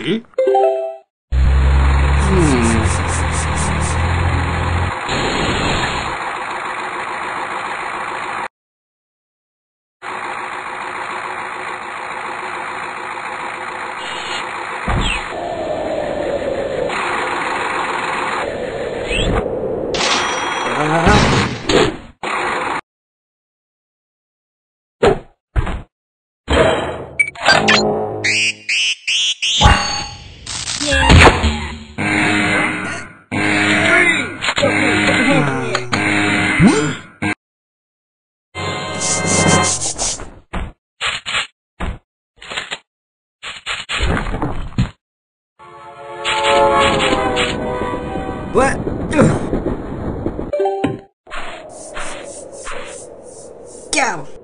嗯。What? Go!